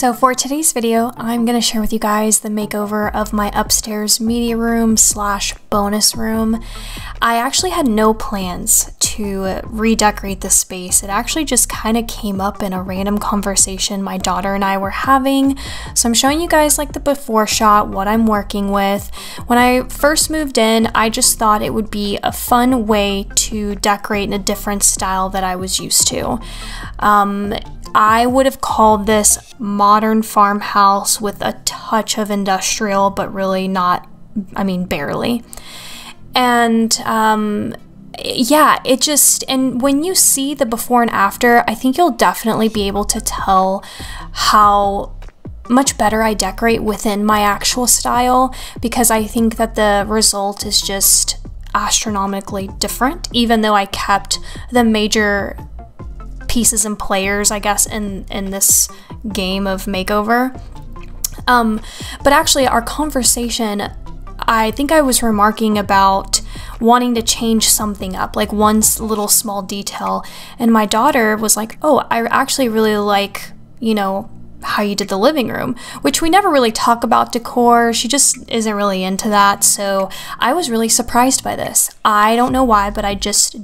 So for today's video, I'm going to share with you guys the makeover of my upstairs media room slash bonus room. I actually had no plans to redecorate the space. It actually just kind of came up in a random conversation my daughter and I were having. So I'm showing you guys like the before shot, what I'm working with. When I first moved in, I just thought it would be a fun way to decorate in a different style that I was used to. Um, I would have called this modern farmhouse with a touch of industrial, but really not, I mean, barely. And um, yeah, it just, and when you see the before and after, I think you'll definitely be able to tell how much better I decorate within my actual style because I think that the result is just astronomically different, even though I kept the major pieces and players, I guess, in in this game of makeover. Um, but actually, our conversation, I think I was remarking about wanting to change something up, like one little small detail, and my daughter was like, "Oh, I actually really like, you know." how you did the living room, which we never really talk about decor. She just isn't really into that. So I was really surprised by this. I don't know why, but I just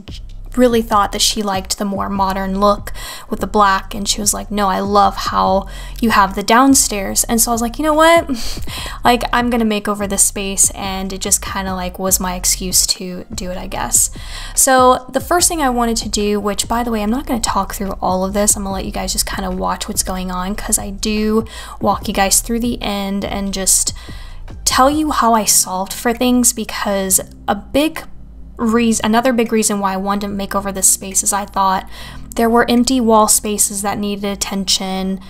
really thought that she liked the more modern look with the black and she was like no i love how you have the downstairs. And so i was like you know what? Like i'm gonna make over this space and it just kind of like was my excuse to do it i guess. So the first thing i wanted to do which by the way i'm not going to talk through all of this i'm gonna let you guys just kind of watch what's going on because i do walk you guys through the end and just tell you how I solved for things because a big reason, another big reason why I wanted to make over this space is I thought there were empty wall spaces that needed attention.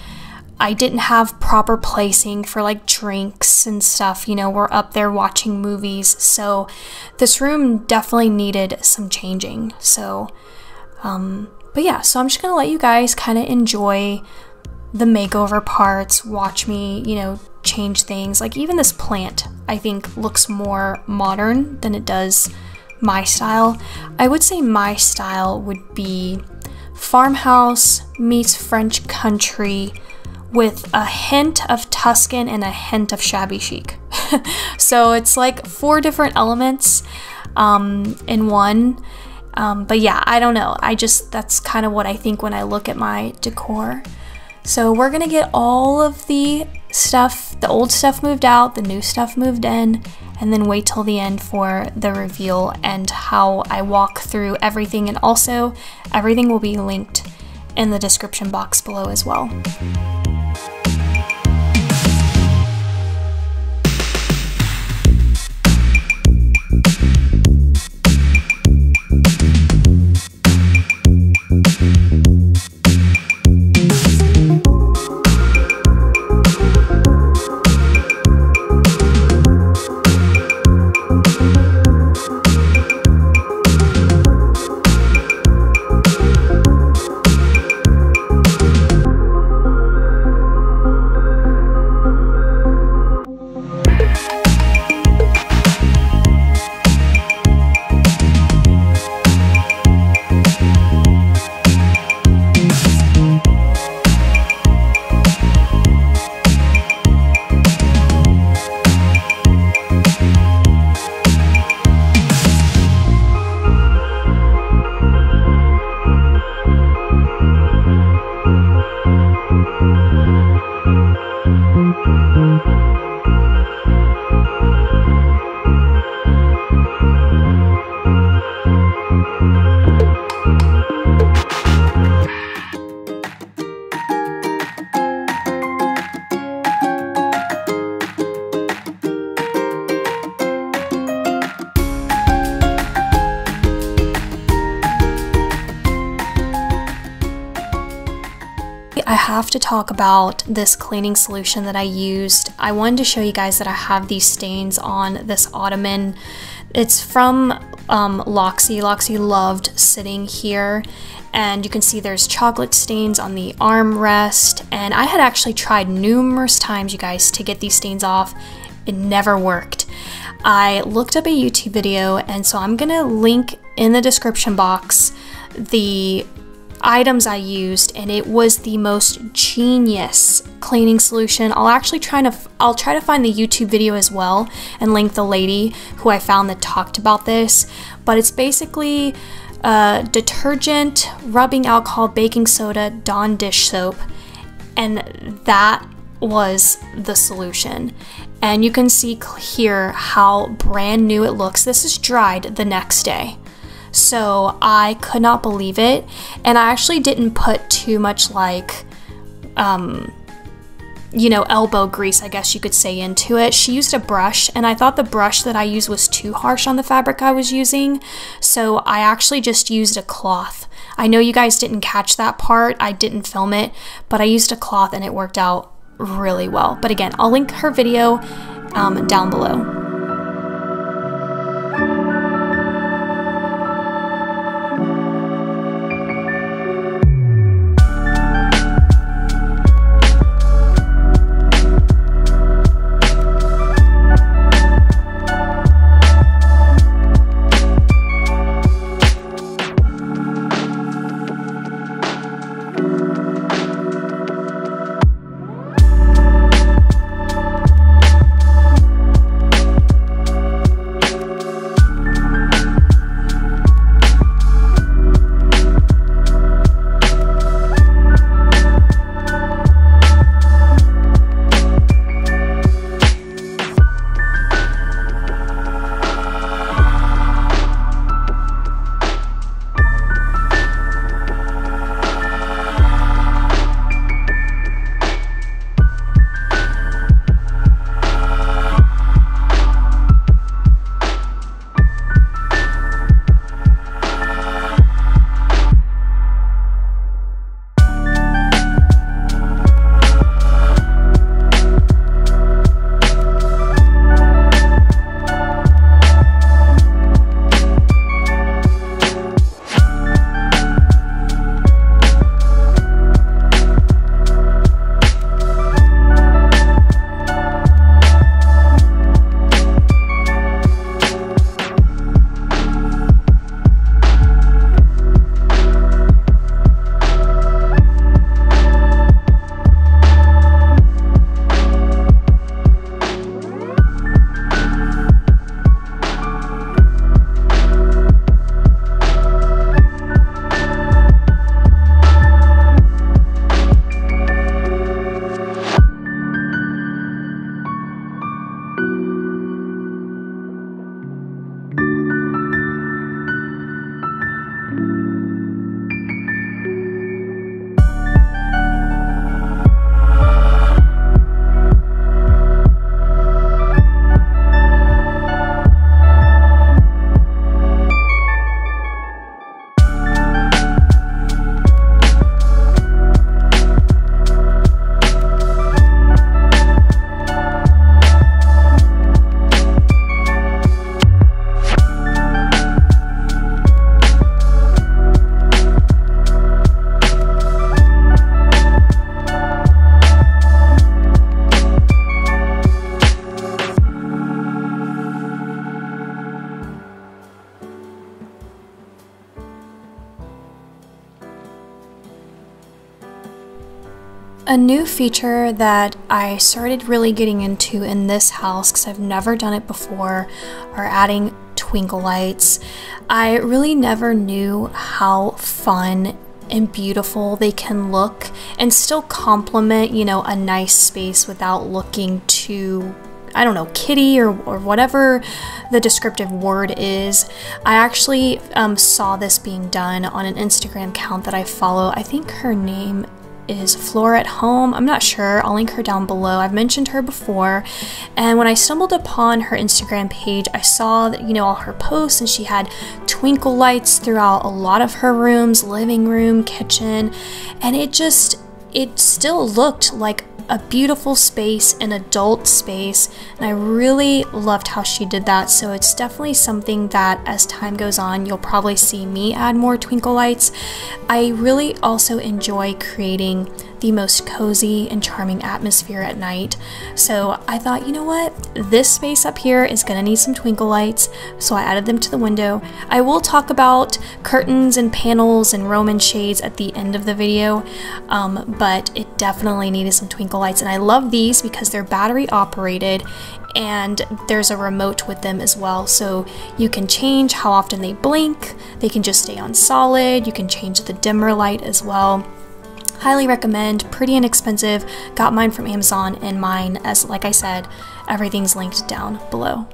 I didn't have proper placing for like drinks and stuff. You know, we're up there watching movies. So this room definitely needed some changing. So, um, but yeah, so I'm just gonna let you guys kind of enjoy the makeover parts, watch me, you know, change things. Like even this plant, I think looks more modern than it does my style, I would say my style would be farmhouse meets French country with a hint of Tuscan and a hint of shabby chic. so it's like four different elements um, in one. Um, but yeah, I don't know. I just, that's kind of what I think when I look at my decor. So we're gonna get all of the stuff, the old stuff moved out, the new stuff moved in, and then wait till the end for the reveal and how I walk through everything. And also, everything will be linked in the description box below as well. I have to talk about this cleaning solution that I used. I wanted to show you guys that I have these stains on this ottoman. It's from um, Loxy. Loxy loved sitting here and you can see there's chocolate stains on the armrest and I had actually tried numerous times you guys to get these stains off. It never worked. I looked up a YouTube video and so I'm gonna link in the description box the items I used and it was the most genius cleaning solution. I'll actually try to I'll try to find the YouTube video as well and link the lady who I found that talked about this, but it's basically uh, detergent, rubbing alcohol, baking soda, Dawn dish soap, and that was the solution. And you can see here how brand new it looks. This is dried the next day. So I could not believe it. And I actually didn't put too much like, um, you know, elbow grease, I guess you could say, into it. She used a brush, and I thought the brush that I used was too harsh on the fabric I was using. So I actually just used a cloth. I know you guys didn't catch that part, I didn't film it, but I used a cloth and it worked out really well. But again, I'll link her video um, down below. A new feature that I started really getting into in this house because I've never done it before are adding twinkle lights. I really never knew how fun and beautiful they can look and still complement, you know, a nice space without looking too I don't know, kitty or, or whatever the descriptive word is. I actually um, saw this being done on an Instagram account that I follow. I think her name is Flora at Home. I'm not sure. I'll link her down below. I've mentioned her before. And when I stumbled upon her Instagram page, I saw that, you know, all her posts and she had twinkle lights throughout a lot of her rooms, living room, kitchen, and it just it still looked like a beautiful space, an adult space, and I really loved how she did that. So it's definitely something that as time goes on, you'll probably see me add more twinkle lights. I really also enjoy creating the most cozy and charming atmosphere at night. So I thought, you know what? This space up here is gonna need some twinkle lights, so I added them to the window. I will talk about curtains and panels and Roman shades at the end of the video, um, but it definitely needed some twinkle lights. And I love these because they're battery operated and there's a remote with them as well so you can change how often they blink they can just stay on solid you can change the dimmer light as well highly recommend pretty inexpensive. Got mine from amazon and mine as like i said everything's linked down below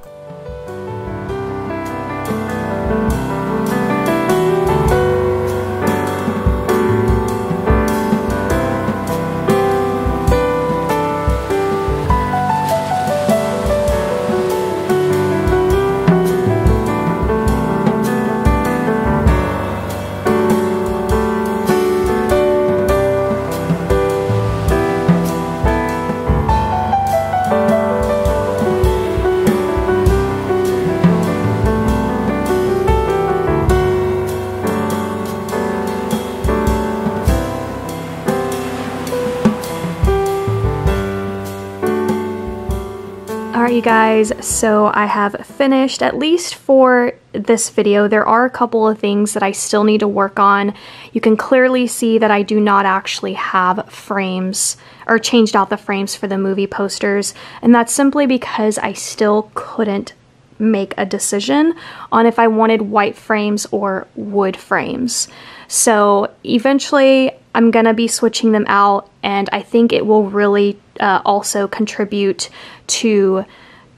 guys, so I have finished, at least for this video, there are a couple of things that I still need to work on. You can clearly see that I do not actually have frames, or changed out the frames for the movie posters, and that's simply because I still couldn't make a decision on if I wanted white frames or wood frames. So eventually I'm going to be switching them out, and I think it will really uh, also contribute to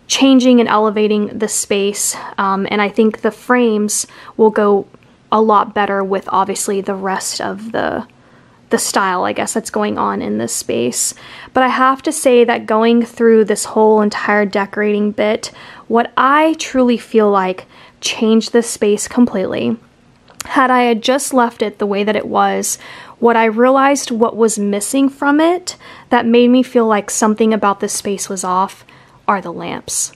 changing and elevating the space. Um, and I think the frames will go a lot better with obviously the rest of the the style I guess that's going on in this space. But I have to say that going through this whole entire decorating bit, what I truly feel like changed this space completely. Had I had just left it the way that it was, what I realized what was missing from it that made me feel like something about this space was off are the lamps.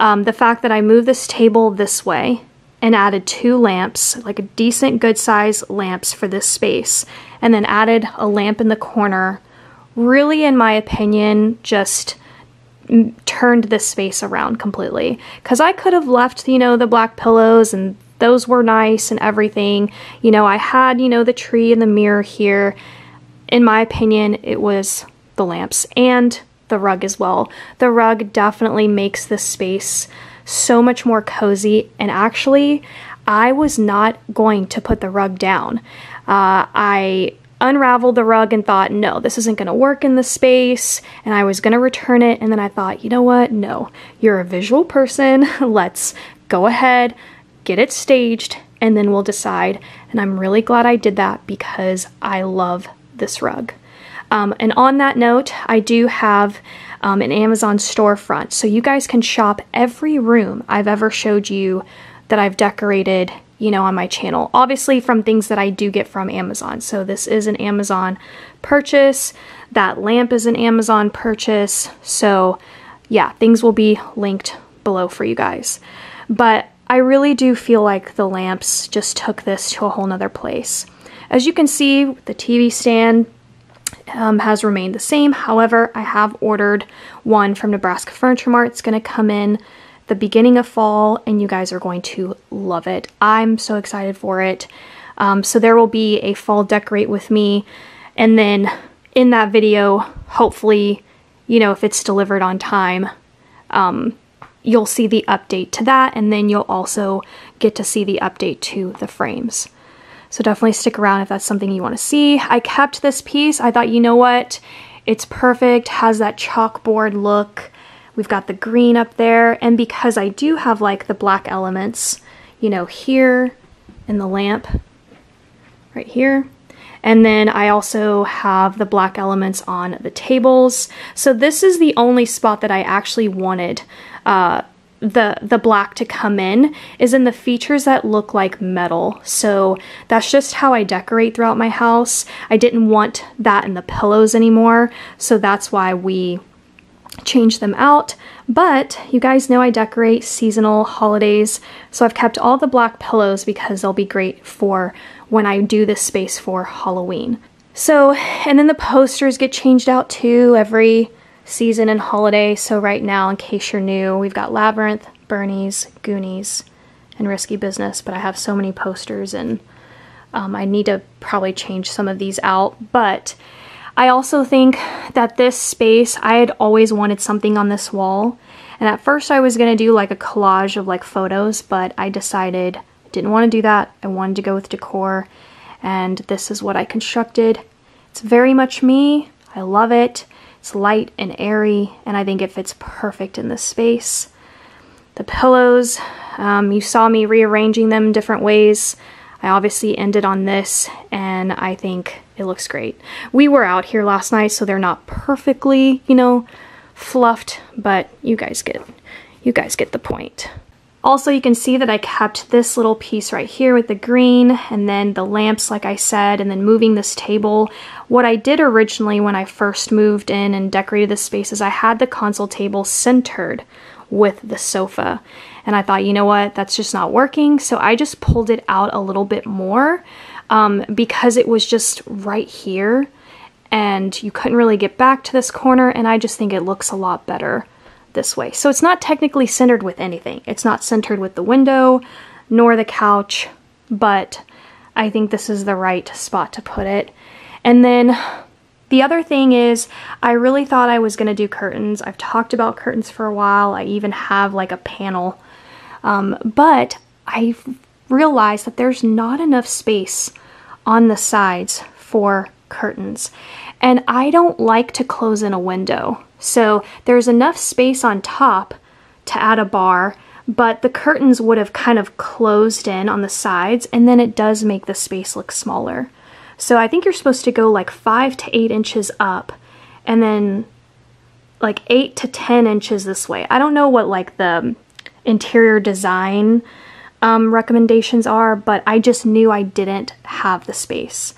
Um, the fact that I moved this table this way and added two lamps, like a decent good size lamps for this space, and then added a lamp in the corner, really, in my opinion, just turned this space around completely. Because I could have left, you know, the black pillows and those were nice and everything. You know, I had, you know, the tree and the mirror here. In my opinion, it was the lamps and the rug as well. The rug definitely makes the space so much more cozy. And actually, I was not going to put the rug down. Uh, I unraveled the rug and thought, no, this isn't going to work in the space. And I was going to return it. And then I thought, you know what? No, you're a visual person. Let's go ahead, get it staged, and then we'll decide. And I'm really glad I did that because I love this rug. Um, and on that note, I do have um, an Amazon storefront. So you guys can shop every room I've ever showed you that I've decorated, you know, on my channel. Obviously from things that I do get from Amazon. So this is an Amazon purchase. That lamp is an Amazon purchase. So yeah, things will be linked below for you guys. But I really do feel like the lamps just took this to a whole nother place. As you can see, the TV stand um, has remained the same. However, I have ordered one from Nebraska Furniture Mart. It's going to come in the beginning of fall, and you guys are going to love it. I'm so excited for it. Um, so there will be a fall decorate with me, and then in that video, hopefully, you know, if it's delivered on time, um, you'll see the update to that, and then you'll also get to see the update to the frames. So definitely stick around if that's something you want to see. I kept this piece. I thought, you know what? It's perfect, has that chalkboard look. We've got the green up there, and because I do have like the black elements, you know, here in the lamp, right here, and then I also have the black elements on the tables. So this is the only spot that I actually wanted uh, the the black to come in is in the features that look like metal. So that's just how I decorate throughout my house. I didn't want that in the pillows anymore, so that's why we changed them out. But you guys know I decorate seasonal holidays, so I've kept all the black pillows because they'll be great for when I do this space for Halloween. So, and then the posters get changed out too every season and holiday. So, right now, in case you're new, we've got Labyrinth, Bernie's, Goonies, and Risky Business. But I have so many posters and um, I need to probably change some of these out. But I also think that this space, I had always wanted something on this wall. And at first, I was going to do like a collage of like photos, but I decided I didn't want to do that. I wanted to go with decor and this is what I constructed. It's very much me. I love it. It's light and airy, and I think it fits perfect in this space. The pillows, um, you saw me rearranging them different ways. I obviously ended on this, and I think it looks great. We were out here last night, so they're not perfectly, you know, fluffed, but you guys get, you guys get the point. Also, you can see that I kept this little piece right here with the green and then the lamps, like I said, and then moving this table. What I did originally when I first moved in and decorated this space is I had the console table centered with the sofa. And I thought, you know what, that's just not working. So I just pulled it out a little bit more um, because it was just right here and you couldn't really get back to this corner. And I just think it looks a lot better this way. So it's not technically centered with anything. It's not centered with the window nor the couch, but I think this is the right spot to put it. And then the other thing is I really thought I was going to do curtains. I've talked about curtains for a while. I even have like a panel. Um, but I realized that there's not enough space on the sides for curtains. And I don't like to close in a window. So there's enough space on top to add a bar, but the curtains would have kind of closed in on the sides, and then it does make the space look smaller. So I think you're supposed to go like five to eight inches up, and then like eight to 10 inches this way. I don't know what like the interior design um, recommendations are, but I just knew I didn't have the space.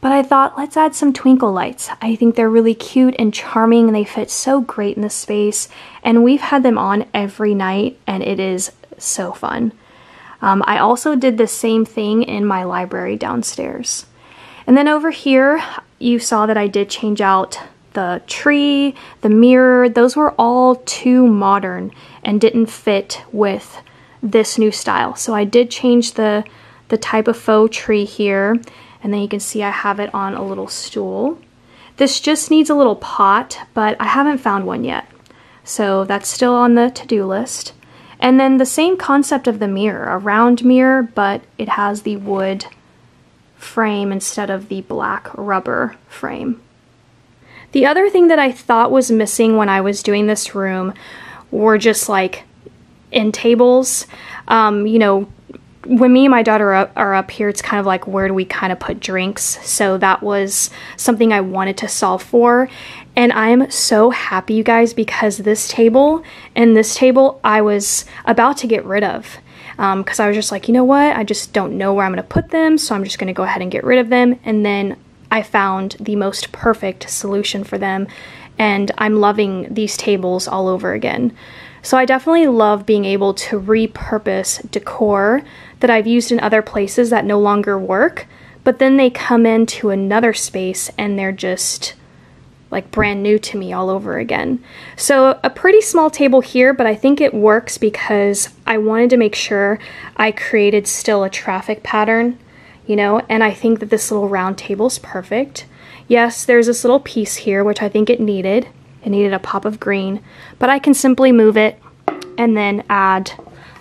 But I thought, let's add some twinkle lights. I think they're really cute and charming and they fit so great in the space. And we've had them on every night and it is so fun. Um, I also did the same thing in my library downstairs. And then over here, you saw that I did change out the tree, the mirror. Those were all too modern and didn't fit with this new style. So I did change the, the type of faux tree here and then you can see I have it on a little stool. This just needs a little pot, but I haven't found one yet. So that's still on the to-do list. And then the same concept of the mirror, a round mirror, but it has the wood frame instead of the black rubber frame. The other thing that I thought was missing when I was doing this room were just like end tables. Um, you know, when me and my daughter are up, are up, here, it's kind of like where do we kind of put drinks? So that was something I wanted to solve for. And I'm so happy, you guys, because this table and this table I was about to get rid of. Because um, I was just like, you know what? I just don't know where I'm going to put them. So I'm just going to go ahead and get rid of them. And then I found the most perfect solution for them. And I'm loving these tables all over again. So I definitely love being able to repurpose decor that I've used in other places that no longer work, but then they come into another space and they're just like brand new to me all over again. So a pretty small table here, but I think it works because I wanted to make sure I created still a traffic pattern, you know, and I think that this little round table is perfect. Yes, there's this little piece here, which I think it needed. It needed a pop of green, but I can simply move it and then add,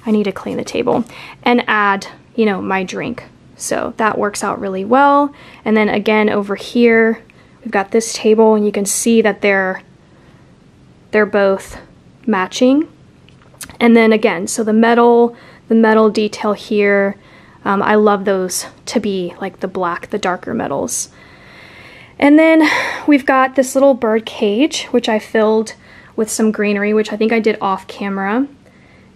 I need to clean the table, and add, you know, my drink. So that works out really well. And then again, over here, we've got this table and you can see that they're, they're both matching. And then again, so the metal, the metal detail here, um, I love those to be like the black, the darker metals. And then we've got this little bird cage, which I filled with some greenery, which I think I did off camera.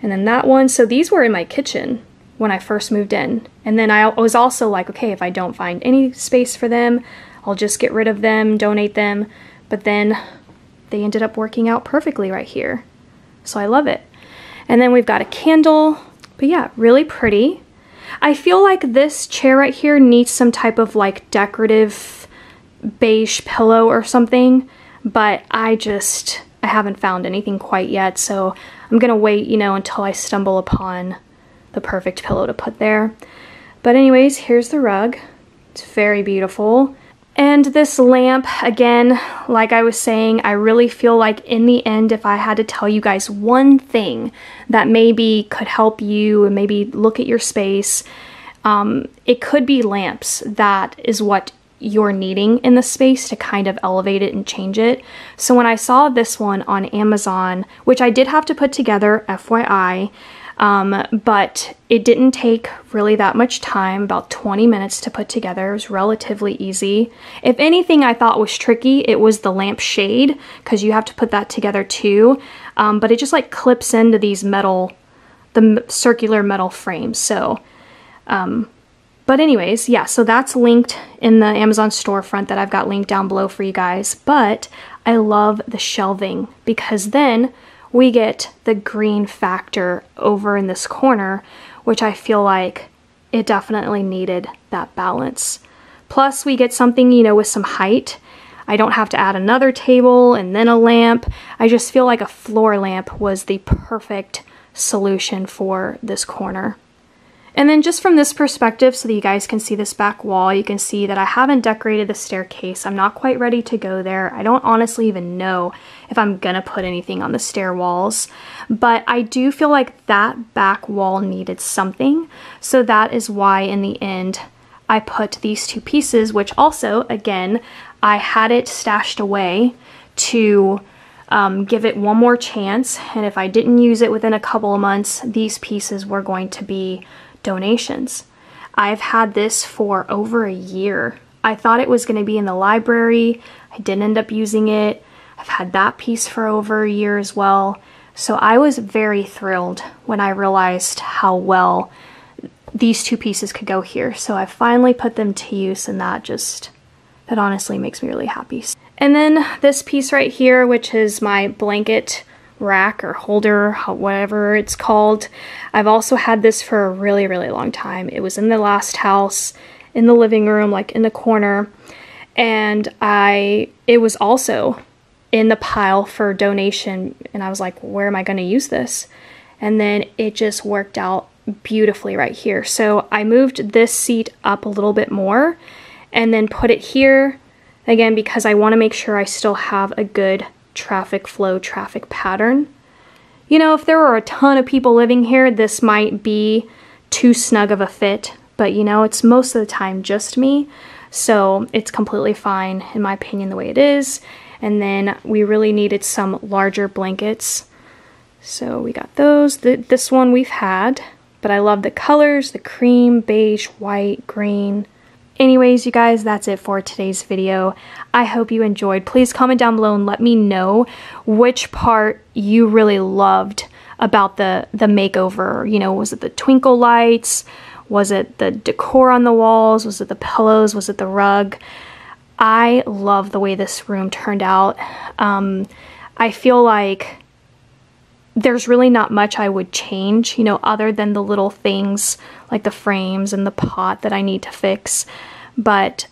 And then that one, so these were in my kitchen when I first moved in. And then I was also like, okay, if I don't find any space for them, I'll just get rid of them, donate them. But then they ended up working out perfectly right here. So I love it. And then we've got a candle, but yeah, really pretty. I feel like this chair right here needs some type of like decorative beige pillow or something, but I just, I haven't found anything quite yet, so I'm gonna wait, you know, until I stumble upon the perfect pillow to put there. But anyways, here's the rug. It's very beautiful. And this lamp, again, like I was saying, I really feel like in the end, if I had to tell you guys one thing that maybe could help you and maybe look at your space, um, it could be lamps. That is what you're needing in the space to kind of elevate it and change it. So when I saw this one on Amazon, which I did have to put together, FYI, um, but it didn't take really that much time, about 20 minutes to put together. It was relatively easy. If anything I thought was tricky, it was the lamp shade because you have to put that together too. Um, but it just like clips into these metal, the circular metal frames. So, um, but anyways, yeah, so that's linked in the Amazon storefront that I've got linked down below for you guys. But I love the shelving because then we get the green factor over in this corner, which I feel like it definitely needed that balance. Plus we get something, you know, with some height. I don't have to add another table and then a lamp. I just feel like a floor lamp was the perfect solution for this corner. And then just from this perspective, so that you guys can see this back wall, you can see that I haven't decorated the staircase. I'm not quite ready to go there. I don't honestly even know if I'm gonna put anything on the stair walls, but I do feel like that back wall needed something. So that is why in the end, I put these two pieces, which also, again, I had it stashed away to um, give it one more chance. And if I didn't use it within a couple of months, these pieces were going to be donations. I've had this for over a year. I thought it was going to be in the library. I didn't end up using it. I've had that piece for over a year as well. So I was very thrilled when I realized how well these two pieces could go here. So I finally put them to use and that just, that honestly makes me really happy. And then this piece right here, which is my blanket rack or holder, whatever it's called. I've also had this for a really, really long time. It was in the last house, in the living room, like in the corner, and I it was also in the pile for donation and I was like, where am I going to use this? And then it just worked out beautifully right here. So I moved this seat up a little bit more and then put it here again because I want to make sure I still have a good traffic flow, traffic pattern. You know, if there were a ton of people living here, this might be too snug of a fit, but you know, it's most of the time just me, so it's completely fine, in my opinion, the way it is. And then we really needed some larger blankets, so we got those. The, this one we've had, but I love the colors the cream, beige, white, green. Anyways, you guys, that's it for today's video. I hope you enjoyed. Please comment down below and let me know which part you really loved about the, the makeover. You know, was it the twinkle lights? Was it the decor on the walls? Was it the pillows? Was it the rug? I love the way this room turned out. Um, I feel like there's really not much I would change, you know, other than the little things like the frames and the pot that I need to fix. But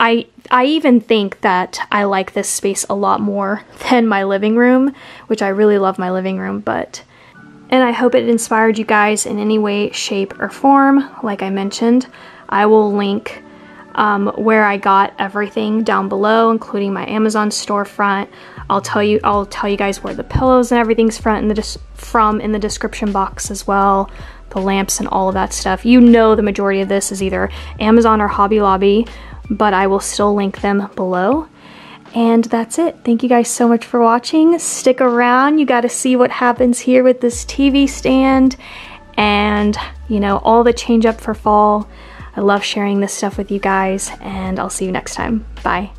I I even think that I like this space a lot more than my living room, which I really love my living room, but and I hope it inspired you guys in any way, shape, or form. Like I mentioned, I will link um, where I got everything down below, including my Amazon storefront. I'll tell you I'll tell you guys where the pillows and everything's front in the from in the description box as well. The lamps and all of that stuff. You know the majority of this is either Amazon or Hobby Lobby, but I will still link them below. And that's it. Thank you guys so much for watching. Stick around. You got to see what happens here with this TV stand and, you know, all the change up for fall. I love sharing this stuff with you guys, and I'll see you next time. Bye.